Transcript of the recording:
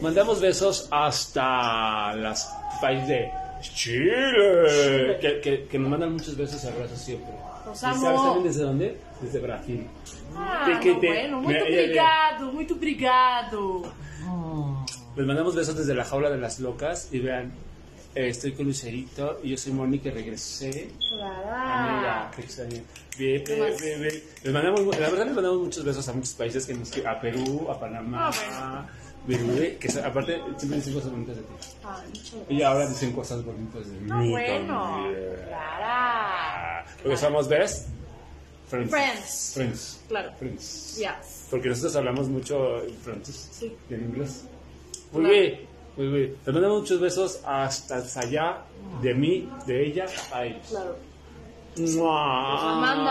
Mandamos besos hasta las países de Chile, que, que, que nos mandan muchos besos y abrazos siempre. Los ¿Y sabes amo. también desde dónde? Desde Brasil. Ah, De que não, te- bueno, muito obrigado, muito obrigado. Les mandamos besos desde la jaula de las locas y vean, eh, estoy con Lucerito y yo soy Moni que regresé. Claro. qué extraño. Bien, ¿Qué bien, bien, bien. Les mandamos, la verdad les mandamos muchos besos a muchos países que nos a Perú, a Panamá, Ah, Perú, que aparte siempre dicen cosas bonitas de ti. Ay, Y ahora dicen cosas bonitas de mí. Ah, bueno. Claro. Ah, Porque somos best friends. Friends. Friends. Claro. Friends. Yes. Porque nosotros hablamos mucho en francés Sí. y en inglés. Muy Claro. bien, muy bien. Les mandamos muchos besos hasta allá, de mí, de ella, a ellos. Claro. Amamos.